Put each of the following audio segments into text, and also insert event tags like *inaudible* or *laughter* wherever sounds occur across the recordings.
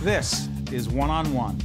This is One on One.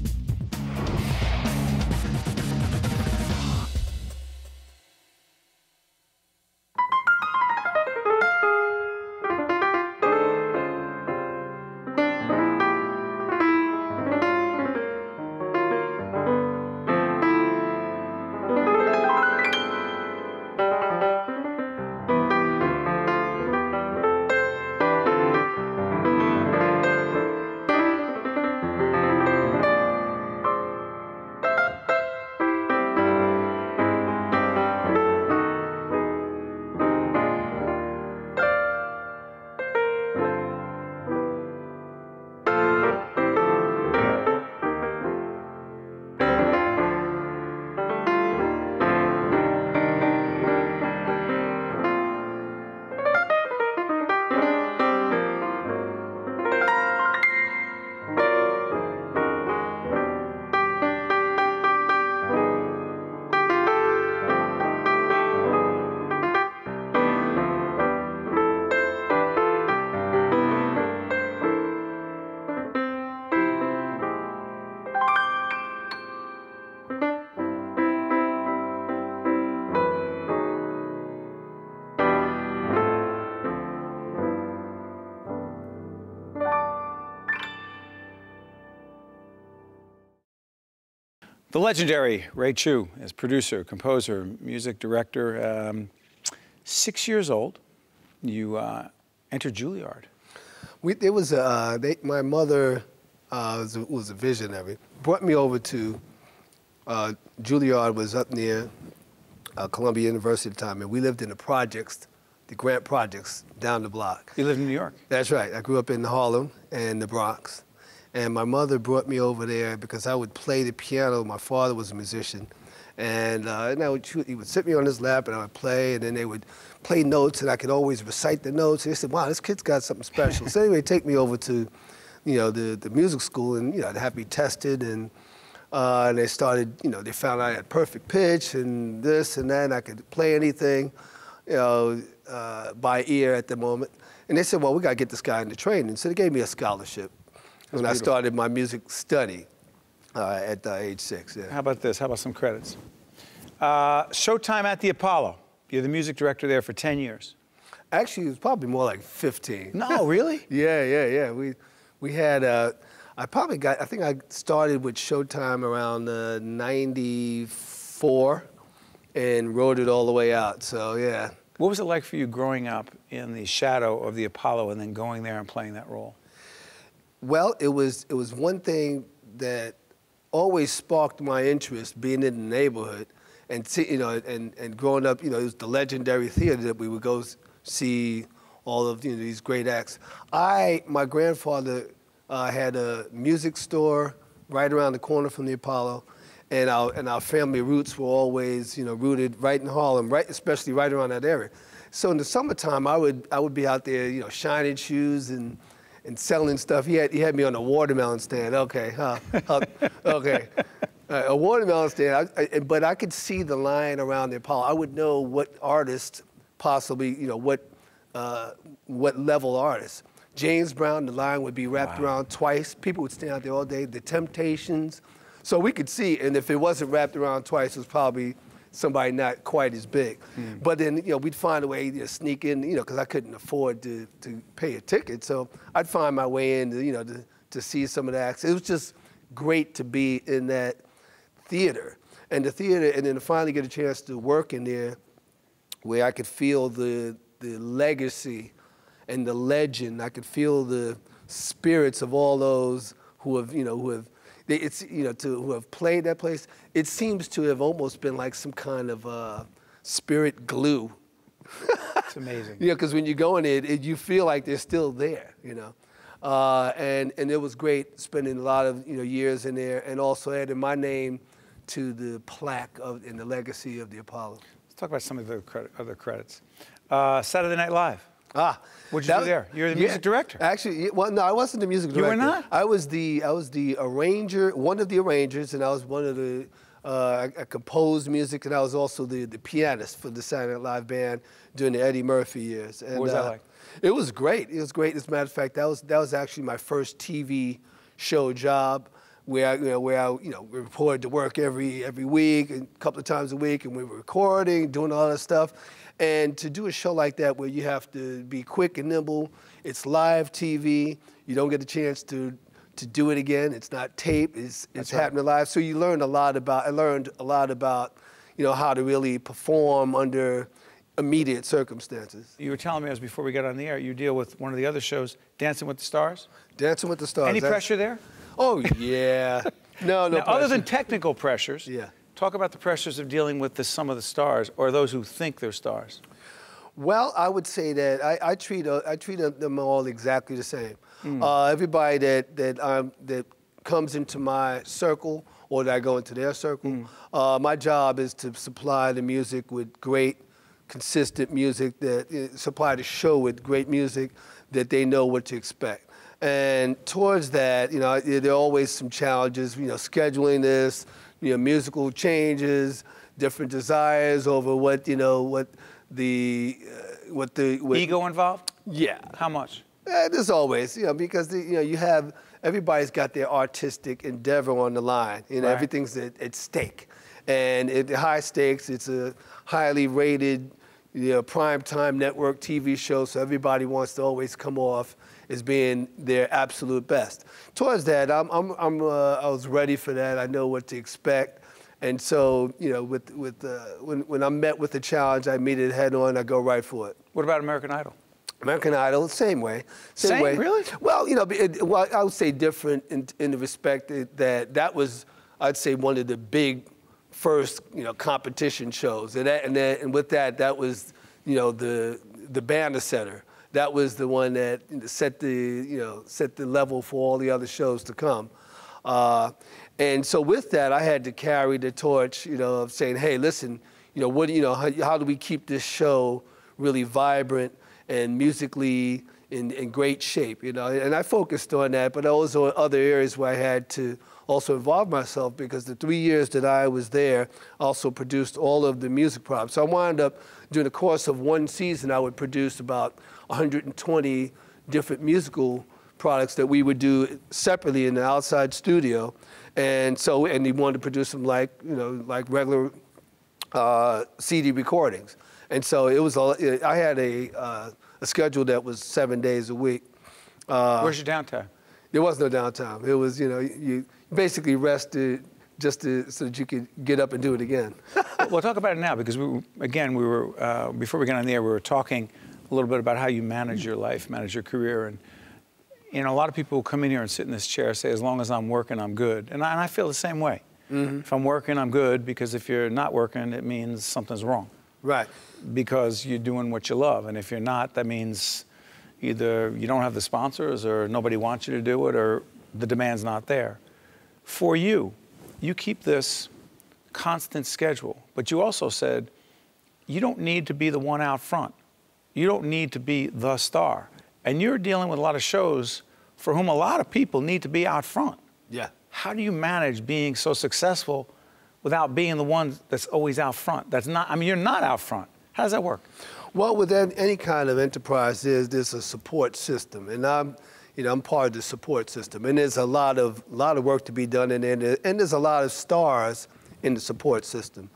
The legendary Ray Chew, as producer, composer, music director, um, six years old, you uh, entered Juilliard. We, it was uh, they, my mother uh, was, a, was, a, visionary. Brought me over to uh, Juilliard was up near uh, Columbia University at the time, and we lived in the projects, the Grant projects down the block. You lived in New York. That's right. I grew up in Harlem and the Bronx. And my mother brought me over there because I would play the piano. My father was a musician. And, uh, and I would, he would sit me on his lap and I would play, and then they would play notes, and I could always recite the notes. And they said, wow, this kid's got something special. so anyway, take me over to, you know, the, the music school, and, you know, to have me tested, and, uh, and they started, you know, they found I had perfect pitch, and this and that, and I could play anything, you know, uh, by ear at the moment. And they said, well, we got to get this guy into training. So they gave me a scholarship when beautiful. I started my music study uh, at uh, age six. Yeah. How about this? How about some credits? Uh, Showtime at the Apollo. You're the music director there for 10 years. Actually, it was probably more like 15. No, really? *laughs* yeah, yeah, yeah. We, we had, uh, I probably got, I think I started with Showtime around uh, 94 and rode it all the way out. So, yeah. What was it like for you growing up in the shadow of the Apollo and then going there and playing that role? Well, it was it was one thing that always sparked my interest, being in the neighborhood, and see, you know, and, and growing up, you know, it was the legendary theater that we would go see all of you know, these great acts. I, my grandfather uh, had a music store right around the corner from the Apollo, and our and our family roots were always, you know, rooted right in Harlem, right, especially right around that area. So in the summertime, I would I would be out there, you know, shining shoes and and selling stuff. He had, he had me on a watermelon stand. Okay, huh? *laughs* okay. Uh, a watermelon stand, I, I, but I could see the line around the Apollo. I would know what artist possibly, you know, what, uh, what level artist. James Brown, the line would be wrapped wow. around twice. People would stand out there all day. The Temptations. So we could see, and if it wasn't wrapped around twice, it was probably somebody not quite as big. Mm. But then, you know, we'd find a way to sneak in, you know, because I couldn't afford to, to pay a ticket. So I'd find my way in, to, you know, to, to see some of the acts. It was just great to be in that theater. And the theater, and then to finally get a chance to work in there where I could feel the, the legacy and the legend. I could feel the spirits of all those who have, you know, who have it's you know to who have played that place. It seems to have almost been like some kind of uh, spirit glue. it's amazing. *laughs* yeah, because when you go in it, it, you feel like they're still there. You know, uh, and and it was great spending a lot of you know years in there, and also adding my name to the plaque of and the legacy of the Apollo. Let's talk about some of the credit, other credits. Uh, Saturday Night Live. Ah, what'd you do there? You're the music yeah, director. Actually, well, no, I wasn't the music director. You were not. I was the I was the arranger, one of the arrangers, and I was one of the. Uh, I, I, composed music, and I was also the the pianist for the Saturday Night Live band during the Eddie Murphy years. And, what was that uh, like? It was great. It was great. As a matter of fact, that was that was actually my first TV show job where you know, where I, you know, we reported to work every every week, and a couple of times a week, and we were recording, doing all that stuff. And to do a show like that where you have to be quick and nimble, it's live TV. You don't get a chance to to do it again. It's not tape. It's it's right. happening live. So you learn a lot about. I learned a lot about, you know, how to really perform under immediate circumstances. You were telling me as before we got on the air, you deal with one of the other shows, Dancing with the Stars. Dancing with the Stars. Any that's- pressure there? Oh yeah. *laughs* No, no. now, other than technical pressures, Yeah. talk about the pressures of dealing with the, some of the stars or those who think they're stars. Well, I would say that I, I treat uh, I treat them all exactly the same. Hmm. Uh, everybody that that um, that comes into my circle or that I go into their circle, Hmm. uh, my job is to supply the music with great, consistent music that uh, supply the show with great music that they know what to expect. And towards that, you know, there are always some challenges. You know, scheduling this, you know, musical changes, different desires over what you know what the uh, what the what, Ego involved? Yeah, How much? uh, there's always, you know, because the, you know you have everybody's got their artistic endeavor on the line. You know, Right. everything's at, at stake, and at the high stakes, it's a highly rated, you know, prime time network TV show. So everybody wants to always come off as being their absolute best. Towards that, I'm, I'm, I'm uh, I was ready for that. I know what to expect. And so, you know, with, with, uh, when, when I'm met with a challenge, I meet it head on, I go right for it. What about American Idol? American Idol, same way. Same? way. Really? Well, you know, it, well, I would say different in, in the respect that, that that was, I'd say, one of the big first, you know, competition shows. And, that, and, that, and with that, that was, you know, the, the banner setter. That was the one that set the, you know, set the level for all the other shows to come. Uh, and so with that, I had to carry the torch, you know, of saying, hey, listen, you know, what, you know, how, how do we keep this show really vibrant and musically in, in great shape, you know? And I focused on that, but also in other areas where I had to also involve myself because the three years that I was there, also produced all of the music props. So I wound up, during the course of one season, I would produce about 120 different musical products that we would do separately in the outside studio. And so, and he wanted to produce them like, you know, like regular uh, CD recordings. And so it was, a, I had a, uh, a schedule that was seven days a week. Uh, Where's your downtime? there was no downtime. It was, you know, you basically rested just to, so that you could get up and do it again. *laughs* well, talk about it now because we, again, we were uh, before we got on the air, we were talking a little bit about how you manage your life, manage your career, and you know, a lot of people who come in here and sit in this chair say, "As long as I'm working, I'm good," and I, and I feel the same way. Mm-hmm. If I'm working, I'm good because if you're not working, it means something's wrong right. because you're doing what you love, and if you're not, that means either you don't have the sponsors or nobody wants you to do it or the demand's not there. For you, you keep this constant schedule, but you also said you don't need to be the one out front. You don't need to be the star. And you're dealing with a lot of shows for whom a lot of people need to be out front. Yeah. How do you manage being so successful without being the one that's always out front? That's not, I mean, you're not out front. How does that work? Well, with any kind of enterprise, there's, there's a support system, and I'm, you know, I'm part of the support system, and there's a lot of lot of work to be done in there, and there's a lot of stars in the support system.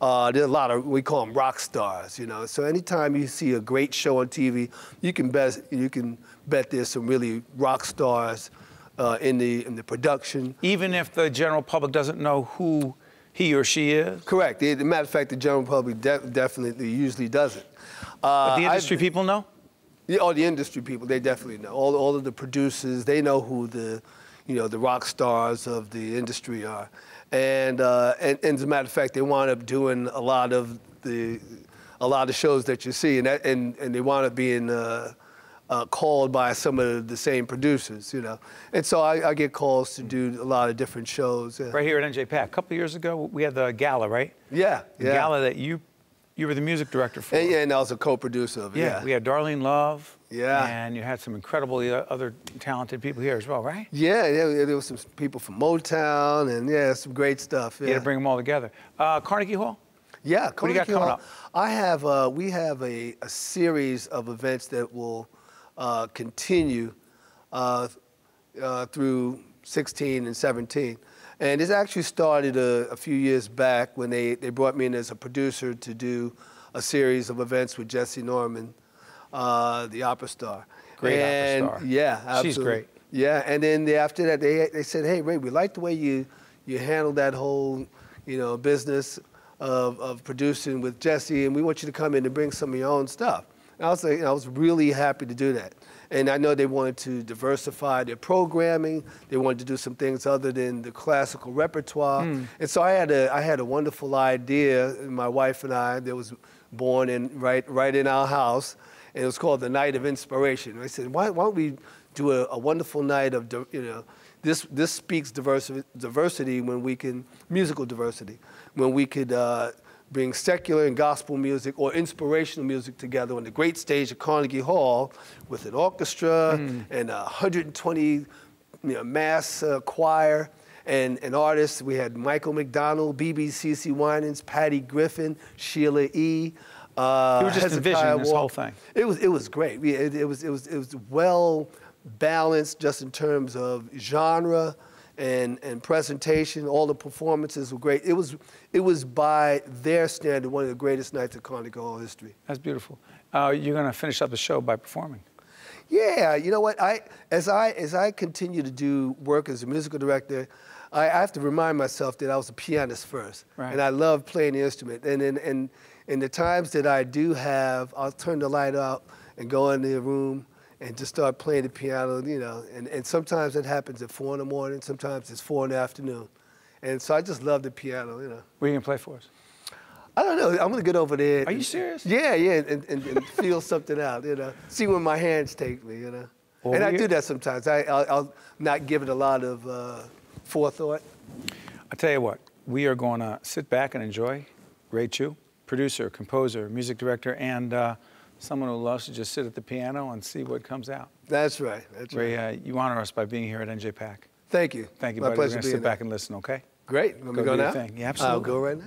Uh, there's a lot of we call them rock stars, you know. So anytime you see a great show on TV, you can bet you can bet there's some really rock stars uh, in the in the production. Even if the general public doesn't know who he or she is? Correct. As a matter of fact, the general public de- definitely usually doesn't. But Uh, the I've- industry people know? Yeah, all the industry people, they definitely know. All, all of the producers, they know who the, you know, the rock stars of the industry are. And, uh, and, and as a matter of fact, they wind up doing a lot of the, a lot of shows that you see, and, that, and, and they wind up being uh, uh, called by some of the same producers, you know. And so I, I get calls to do a lot of different shows. Yeah, Right here at NJPAC. A couple of years ago, we had the gala, right? yeah. The yeah. gala that you you were the music director for. And, yeah, and I was a co-producer of it. Yeah, we had Darlene Love. Yeah. And you had some incredibly uh, other talented people here as well, right? Yeah, yeah, there was some people from Motown, and yeah, some great stuff. You Yeah. had to bring them all together. Uh, Carnegie Hall. Yeah, What do you got Carnegie coming Hall. up? I have uh, we have a, a series of events that will uh, continue uh, uh, through 16 and 17. And this actually started a, a, few years back when they, they brought me in as a producer to do a series of events with Jessye Norman, uh, the opera star. Great and, opera star. Yeah, absolutely. She's great. Yeah, and then they, after that, they, they said, hey, Ray, we like the way you, you handled that whole, you know, business of, of producing with Jessye, and we want you to come in and bring some of your own stuff. And I was like, I was really happy to do that. And I know they wanted to diversify their programming. They wanted to do some things other than the classical repertoire. Mm. And so I had a I had a wonderful idea. My wife and I that was born in right right in our house, and it was called the Night of Inspiration. I said, why, why don't we do a, a wonderful night of you know this this speaks diversity diversity when we can musical diversity when we could. Uh, bring secular and gospel music or inspirational music together on the great stage of Carnegie Hall with an orchestra mm. and 120 you know, mass uh, choir and, and artists. We had Michael McDonald, BeBe Winans, Patty Griffin, Sheila E. Uh, you were just envisioning this whole thing. It was, it was great. It, it, was, it, was, it was well balanced just in terms of genre, and, and presentation. All the performances were great. It was, it was by their standard one of the greatest nights of Carnegie Hall history. That's beautiful. Uh, you're going to finish up the show by performing. Yeah, you know what? I as I as I continue to do work as a musical director, I, I have to remind myself that I was a pianist first, right. and I love playing the instrument. And in and in the times that I do have, I'll turn the light up and go in the room and just start playing the piano, you know. And, and sometimes it happens at four in the morning, sometimes it's four in the afternoon. And so I just love the piano, you know. What are you gonna play for us? I don't know. I'm gonna get over there. Are you serious? Yeah, yeah, and, and, and feel something out, you know. See where my hands take me, you know. Well, and I do that sometimes. I, I'll, I'll, not give it a lot of uh, forethought. I'll tell you what, we are going to sit back and enjoy Ray Chew, producer, composer, music director, and uh, someone who loves to just sit at the piano and see what comes out. That's right. That's Ray, right. Uh, you honor us by being here at NJPAC. Thank you. Thank you, My buddy. pleasure We're going to sit back and listen, okay? Great. Let me go, go now? Thing. Yeah, absolutely. I'll go right now.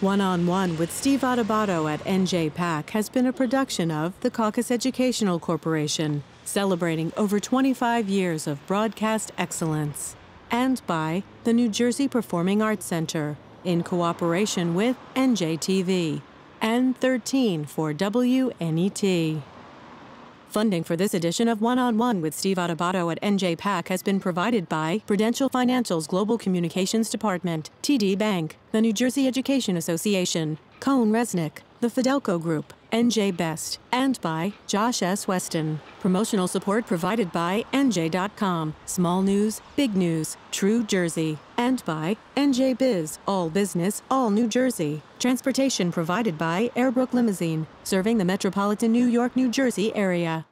One on One with Steve Adubato at NJPAC has been a production of the Caucus Educational Corporation, celebrating over 25 years of broadcast excellence, and by the New Jersey Performing Arts Center, in cooperation with NJTV. and 13 for WNET. Funding for this edition of One on One with Steve Adubato at NJPAC has been provided by Prudential Financial's Global Communications Department, TD Bank, the New Jersey Education Association, CohnReznick, the Fidelco Group, NJ Best, and by Josh S. Weston. Promotional support provided by NJ.com, Small News, Big News, True Jersey, and by NJ Biz, All Business, All New Jersey. Transportation provided by Airbrook Limousine, serving the metropolitan New York, New Jersey area.